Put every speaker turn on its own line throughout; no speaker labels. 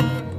Thank you.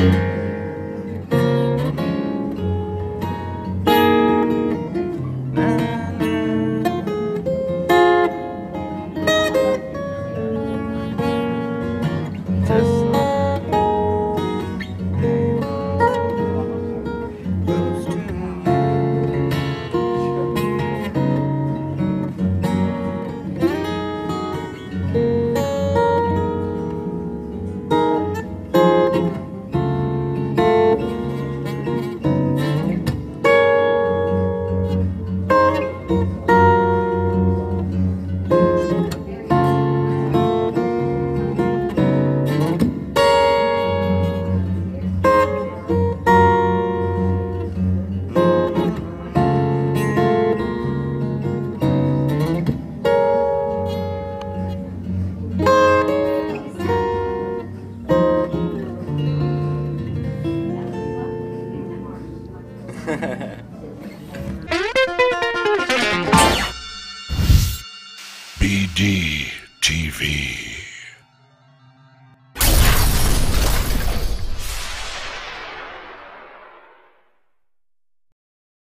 thank you
BD TV.